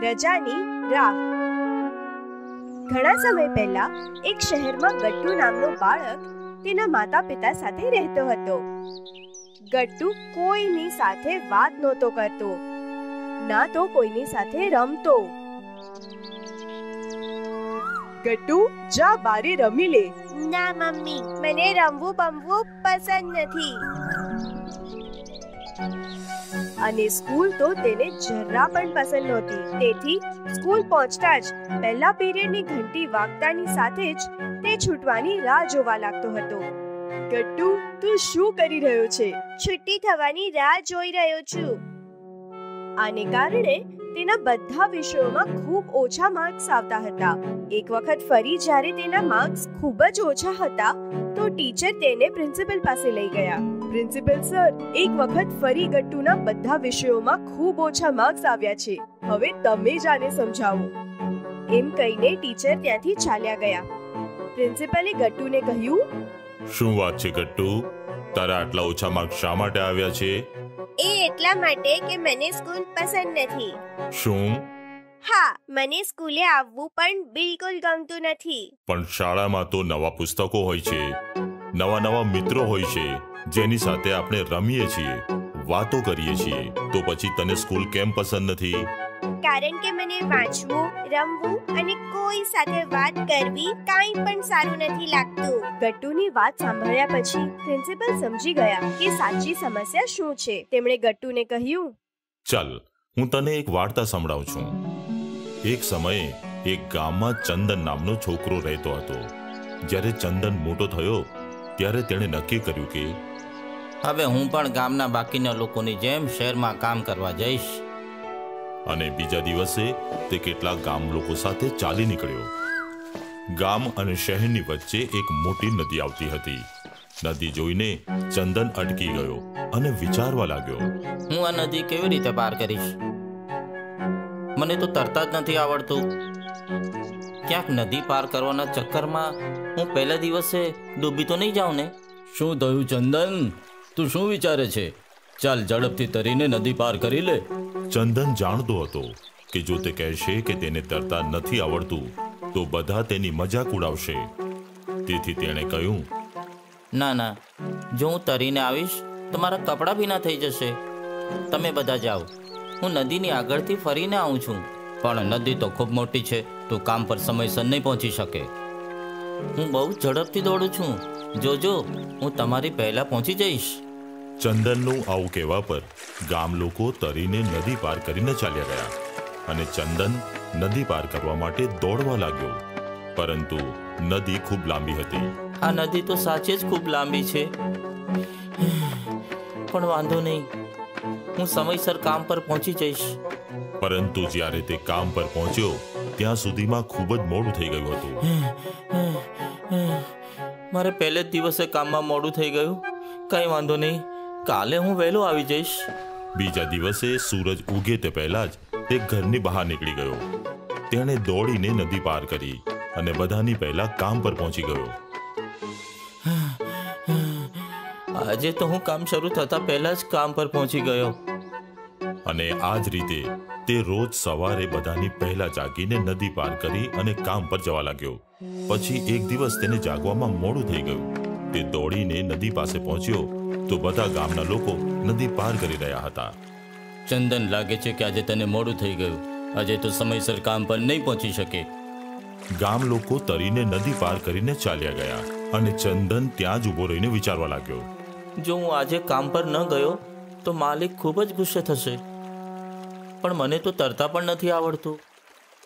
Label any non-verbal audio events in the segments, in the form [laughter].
રજાની રાહ. ઘણા સમય પહેલા એક શહેરમાં ગટ્ટુ નામનો બાળક તેના માતા પિતા સાથે રહેતો હતો. ગટ્ટુ કોઈની સાથે વાત નહોતો કરતો, ના તો કોઈની સાથે રમતો. ગટ્ટુ, જા બારે રમી લે. ના, મમ્મી. મને રમવું બમવું પસંદ નથી. અને સ્કૂલ તો તેને જરા પણ પસંદ નહોતી. તેથી સ્કૂલ પહોંચતા જ પહેલા પીરિયડની ઘંટી વાગતાની સાથે જ તે છૂટવાની રાહ જોવા લાગતો હતો. ગટ્ટુ તું શું કરી રહ્યો છે? છુટ્ટી થવાની રાહ જોઈ રહ્યો છું. આને કારણે તેના બધા વિષયોમાં ખૂબ ઓછા માર્ક્સ આવતા હતા. એક વખત ફરી જ્યારે તેના માર્ક્સ ખૂબ જ ઓછા હતા તો ટીચર તેને પ્રિન્સિપલ પાસે લઈ ગયા. પ્રિન્સિપલ સર એક વખત ફરી ગટ્ટુના બધા વિષયોમાં ખૂબ ઓછા માર્ક્સ આવ્યા છે. હવે તમે જ આને સમજાવો. એમ કહીને ટીચર ત્યાંથી ચાલ્યા ગયા. પ્રિન્સિપલે ગટ્ટુને કહ્યું શું વાત છે ગટ્ટુ? તારા આટલા ઓછા માર્ક્સ શા માટે આવ્યા છે? એ એટલા માટે કે મને સ્કૂલ પસંદ નથી. શું? હા મને સ્કૂલે આવવું પણ બિલકુલ ગમતું નથી. પણ શાળામાં તો નવા પુસ્તકો હોય છે. નવા નવા મિત્રો હોય છે જેની સાથે આપણે રમીએ છીએ વાતો કરીએ છીએ તો પછી તને સ્કૂલ કેમ પસંદ નથી? કારણ કે મને વાંચવું રમવું અને કોઈ સાથે વાત કરવી કાંઈ પણ સારું નથી લાગતું. ગટ્ટુની વાત સાંભળ્યા પછી પ્રિન્સિપલ સમજી ગયા કે સાચી સમસ્યા શું છે. તેમણે ગટ્ટુને કહ્યું ચાલ હું તને એક વાર્તા સંભળાવું છું. એક સમયે એક ગામમાં ચંદન નામનો છોકરો રહેતો હતો. જ્યારે ચંદન મોટો થયો ત્યારે તેણે નક્કી કર્યું કે હવે હું પણ ગામના બાકીના લોકોની જેમ શહેરમાં કામ કરવા જઈશ. અને બીજા દિવસે તે કેટલાક ગામ લોકો સાથે ચાલી નીકળ્યો. ગામ અને શહેરની વચ્ચે એક મોટી નદી આવતી હતી. નદી જોઈને ચંદન અટકી ગયો અને વિચારવા લાગ્યો હું આ નદી કેવી રીતે પાર કરીશ? મને તો તરતા જ નથી આવડતું. ક્યાંક નદી પાર કરવાના ચક્કરમાં હું પહેલા દિવસે ડૂબી તો નહીં જાઉં ને? શું થયું ચંદન? તું શું વિચારે છે? ચાલ ઝડપથી તરીને નદી પાર કરી લે. ચંદન જાણતો હતો કે જો તે કહેશે કે તેને તરતા નથી આવડતું તો બધા તેની મજાક ઉડાવશે. તેથી તેણે કહ્યું ના ના. જો હું તરીને આવીશ તો મારા કપડાં ભીના થઈ જશે. તમે બધા જાઓ. હું નદીની આગળથી ફરીને આવું છું. પણ નદી તો ખૂબ મોટી છે. તું કામ પર સમયસર નહીં પહોંચી શકે. હું બહુ ઝડપથી દોડું છું. જોજો હું તમારી પહેલાં પહોંચી જઈશ. ચંદનનું આવું કહેવા પર ગામ લોકો તરીને નદી પાર કરીને ચાલ્યા ગયા અને ચંદન નદી પાર કરવા માટે દોડવા લાગ્યો. પરંતુ નદી ખૂબ લાંબી હતી. આ નદી તો સાચે જ ખૂબ લાંબી છે. પણ વાંધો નહીં. હું સમયસર કામ પર પહોંચી જઈશ. પરંતુ જ્યારે તે કામ પર પહોંચ્યો ત્યાં સુધીમાં ખૂબ જ મોડું થઈ ગયું હતું. મારે પહેલે જ દિવસે કામમાં મોડું થઈ ગયું. કંઈ વાંધો નહીં. કાલે હું વહેલો આવી જઈશ. બીજા દિવસે સૂરજ ઉગે તે પહેલા જ તે ઘરની બહાર નીકળી ગયો. તેણે દોડીને નદી પાર કરી અને બધાની પહેલા કામ પર પહોંચી ગયો. આજે તો હું કામ શરૂ થતા પહેલા જ કામ પર પહોંચી ગયો. અને આ જ રીતે તે રોજ સવારે બધાની પહેલા જાગીને નદી પાર કરી અને કામ પર જવા લાગ્યો. પછી એક દિવસ તેને જાગવામાં મોડું થઈ ગયું. તે દોડીને નદી પાસે પહોંચ્યો તો બધા ગામના લોકો નદી પાર કરી રહ્યા હતા. ચંદન લાગે છે કે આજે તને મોડું થઈ ગયું. આજે તો સમયસર કામ પર નહીં પહોંચી શકે. ગામ લોકો તરીને નદી પાર કરીને ચાલ્યા ગયા અને ચંદન ત્યાં જ ઊભો રહીને વિચારવા લાગ્યો. જો હું આજે કામ પર ન ગયો તો માલિક ખૂબ જ ગુસ્સે થશે. પણ મને તો તરતા પણ નથી આવડતું.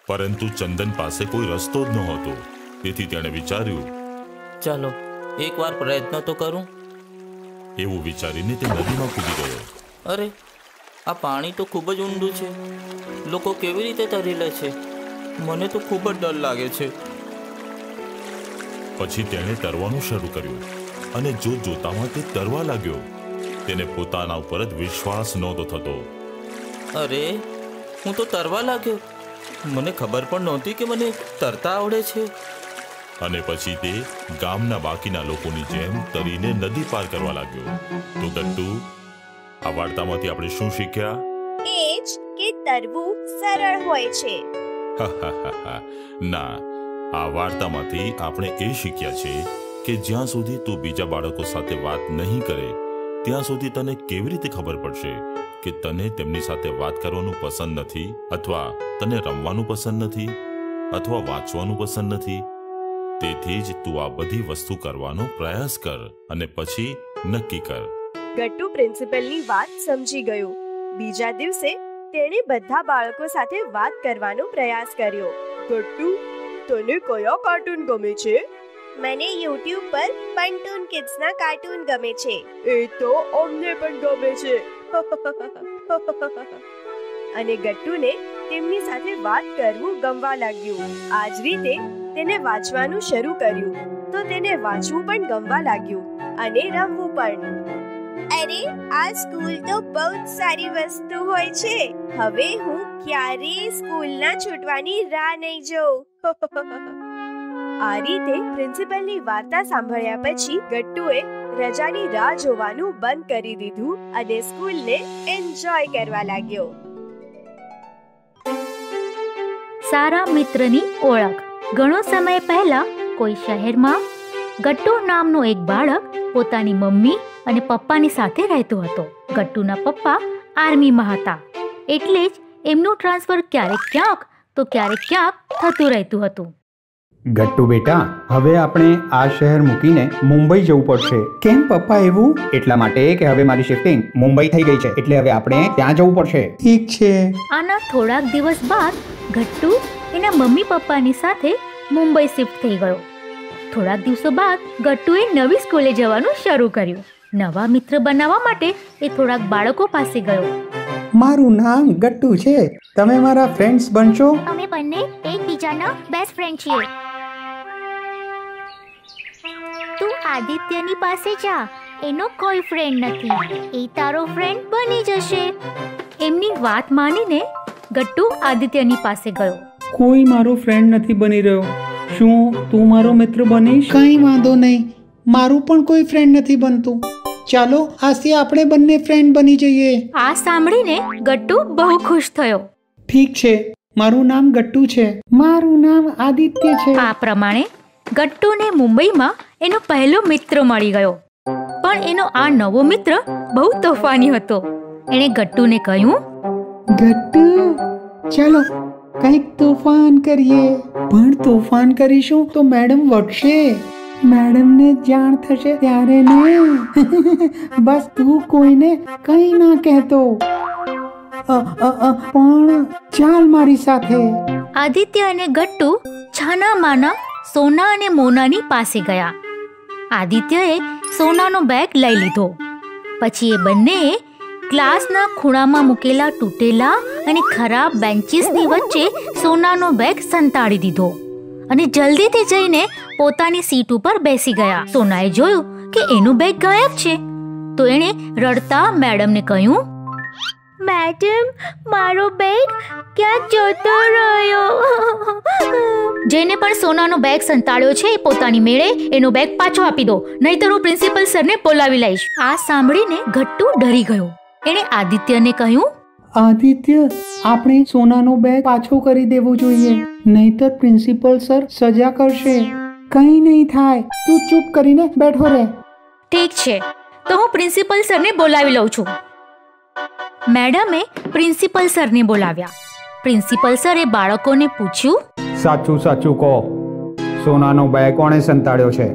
પરંતુ ચંદન પાસે કોઈ રસ્તો જ નહોતો. તેથી તેણે વિચાર્યું ચાલો એકવાર પ્રયત્ન તો કરું. એવું વિચારીને તે નદીમાં કૂદી ગયો. અરે આ પાણી તો ખૂબ જ ઊંડું છે. લોકો કેવી રીતે તરી લે છે? મને તો ખૂબ જ ડર લાગે છે. પછી તેણે તરવાનું શરૂ કર્યું અને જોત જોતામાં તે તરવા લાગ્યો તેને પોતાના ઉપર જ વિશ્વાસ નહોતો થતો. અરે હું તો તરવા લાગ્યો. મને ખબર પણ નહોતી કે મને તરતા આવડે છે. અને પછી તે ગામના બાકીના લોકોની જેમ તરીને નદી પાર કરવા લાગ્યો. તો ગટ્ટુ આ વાર્તામાંથી આપણે શું શીખ્યા? એ જ કે તરવું સરળ હોય છે. ના આ વાર્તામાંથી આપણે એ શીખ્યા છે કે જ્યાં સુધી તું બીજા બાળકો સાથે વાત નહીં કરે ત્યાં સુધી તને કેવી રીતે ખબર પડશે? કે તને તેમની સાથે વાત કરવાનું પસંદ નથી? અથવા તને રમવાનું પસંદ નથી? અથવા વાંચવાનું પસંદ નથી? તેથી જ તું આ બધી વસ્તુ કરવાનો પ્રયાસ કર અને પછી નક્કી કર. ગટ્ટુ પ્રિન્સિપલની વાત સમજી ગયું. બીજા દિવસે તેણે બધા બાળકો સાથે વાત કરવાનો પ્રયાસ કર્યો. ગટ્ટુ તને કયા કાર્ટૂન ગમે છે? મને YouTube પર પંટૂન કિડ્સના કાર્ટૂન ગમે છે. એ તો અમને પણ ગમે છે. [laughs] અને ગટ્ટુને તેમની સાથે વાત કરવું ગમવા લાગ્યું. આ જ રીતે તેને વાંચવાનું શરૂ કર્યું. તો તેને વાંચવું પણ ગમવા લાગ્યું અને રમવું પણ. અરે આ સ્કૂલ તો બહુ જ સારી વસ્તુ હોય છે. હવે હું ક્યારેય સ્કૂલના છૂટવાની રાહ નહીં જોઉં. [laughs] આ રીતે પ્રિન્સિપલની વાર્તા સાંભળ્યા પછી ગટ્ટુએ રજાની રાહ જોવાનું બંધ કરી દીધું અને સ્કૂલને એન્જોય કરવા લાગ્યો. સારા મિત્રની ઓળખ. ઘણો સમય પહેલા કોઈ શહેરમાં ગટ્ટુ નામનો એક બાળક પોતાની મમ્મી અને પપ્પાની સાથે રહેતો હતો. ગટ્ટુના પપ્પા આર્મીમાં હતા. એટલે જ એમનું ટ્રાન્સફર ક્યારેક ક્યાંક તો ક્યારેક ક્યાંક થતું રહેતું હતું. ગટ્ટુ બેટા હવે આપણે આ શહેર મૂકીને મુંબઈ જવું પડશે. કેમ પપ્પા એવું? એટલા માટે કે હવે મારી શિફ્ટિંગ મુંબઈ થઈ ગઈ છે એટલે હવે આપણે ત્યાં જવું પડશે. ઠીક છે. આના થોડાક દિવસ બાદ ગટ્ટુ એના મમ્મી પપ્પાની સાથે મુંબઈ શિફ્ટ થઈ ગયો. થોડાક દિવસો બાદ ગટ્ટુએ નવી સ્કૂલે જવાનું શરૂ કર્યું. નવા મિત્ર બનાવવા માટે એ થોડાક બાળકો પાસે ગયો. મારું નામ ગટ્ટુ છે. તમે મારા ફ્રેન્ડ્સ બનશો? અમે બંને એકબીજાના બેસ્ટ ફ્રેન્ડ છીએ. આદિત્યની પાસે જા. એનો કોઈ ફ્રેન્ડ નથી. એ તારો ફ્રેન્ડ બની જશે. એમની વાત માનીને ગટ્ટુ આદિત્યની પાસે ગયો. કોઈ મારો ફ્રેન્ડ નથી બની રહ્યો. શું તું મારો મિત્ર બનીશ? કંઈ વાંધો નહીં. મારું પણ કોઈ ફ્રેન્ડ નથી બનતું. ચાલો આજથી આપણે બંને ફ્રેન્ડ બની જઈએ. આ સાંભળીને ગટ્ટુ બહુ ખુશ થયો. ઠીક છે. મારું નામ ગટ્ટુ છે. મારું નામ આદિત્ય છે. આ પ્રમાણે ગટ્ટુને મુંબઈમાં એનો પહેલો મિત્ર મળી ગયો. પણ એનો આ નવો મિત્ર બહુ તોફાની હતો. એણે ગટ્ટુને કહ્યું ગટ્ટુ ચાલો કંઈક તોફાન કરીએ. પણ તોફાન કરીશું તો મેડમ વટશે મેડમને જાણ થશે ત્યારે ને. [laughs] બસ તું કોઈને કંઈ ના કહેતો. પણ ચાલ મારી સાથે. આદિત્ય અને ગટ્ટુ છાના માના સોના અને મોનાની પાસે ગયા. આદિત્યએ સોનાનો બેગ લઈ લીધો. પછી એ બંનેએ ક્લાસના ખૂણામાં મૂકેલા તૂટેલા અને ખરાબ બેન્ચીસની વચ્ચે સોનાનો બેગ સંતાડી દીધો અને જલ્દીથી જઈને પોતાની સીટ ઉપર બેસી ગયા. સોનાએ જોયું કે એનું બેગ ગાયબ છે. તો એણે રડતા મેડમને કહ્યું મેડમ મારો બેગ ક્યાં જતો રહ્યો? જેને પણ સોનાનો બેગ સંતાડ્યો છે એ પોતાની મેળે એનો બેગ પાછો આપી દો નહીતર હું પ્રિન્સિપલ સરને બોલાવી લઈશ. આ સાંભળીને ઘટ્ટુ ડરી ગયો. એણે આદિત્યને કહ્યું આદિત્ય આપણે સોનાનો બેગ પાછો કરી દેવો જોઈએ નહીતર પ્રિન્સિપલ સર સજા કરશે. કંઈ નહીં થાય તું ચૂપ કરીને બેઠો રહે. ઠીક છે. તો હું પ્રિન્સિપલ સરને બોલાવી લઉં છું. મેડમે પ્રિન્સિપલ સરને બોલાવ્યા. પ્રિન્સિપલ સરે બાળકોને પૂછ્યું સાચું સાચું કહો. સોનાનો બેગ કોણે સંતાડ્યો છે?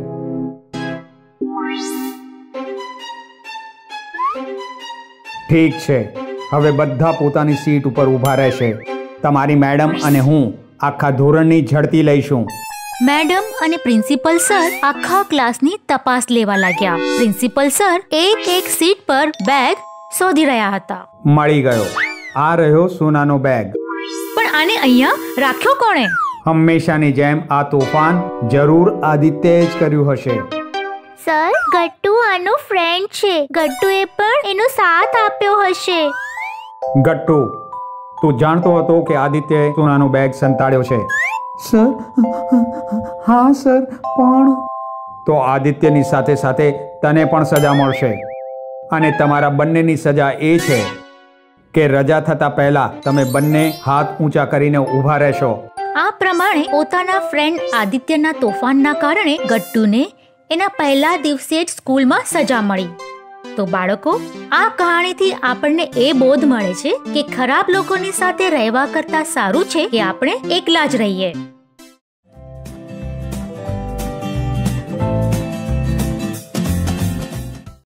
ઠીક છે. હવે બધા પોતાની સીટ ઉપર ઊભા રહેશે. તમારી મેડમ અને હું આખા ધોરણની ઝડપી લઈશું. મેડમ અને પ્રિન્સિપલ સર આખા ક્લાસની તપાસ લેવા લાગ્યા. પ્રિન્સિપલ સર એક એક સીટ પર બેગ શોધી રહ્યા હતા. મળી ગયો. આ રહ્યો સોનાનો બેગ. પણ આને અહીંયા રાખ્યો કોણે? હંમેશાની જેમ આ તોફાન જરૂર આદિત્યએ જ કર્યું હશે. સર ગટ્ટુ આનો ફ્રેન્ડ છે. ગટ્ટુએ પણ એનો સાથ આપ્યો હશે. ગટ્ટુ તું જાણતો હતો કે આદિત્યએ સોનાનો બેગ સંતાડ્યો છે? સર હા સર પણ તો આદિત્યની સાથે સાથે તને પણ સજા મળશે. અને તમારા બંનેની સજા એ છે કે રજા થતા પહેલા તમે બંને હાથ ઊંચા કરીને ઊભા રહેશો. આ પ્રમાણે પોતાના ફ્રેન્ડ આદિત્યના તોફાનના કારણે ગટ્ટુને એના પહેલા દિવસે જ સ્કૂલમાં સજા મળી. તો બાળકો, આ કહાણીથી આપણને એ બોધ મળે છે કે ખરાબ લોકોની સાથે રહેવા કરતાં સારું છે કે આપણે એકલા જ રહીએ.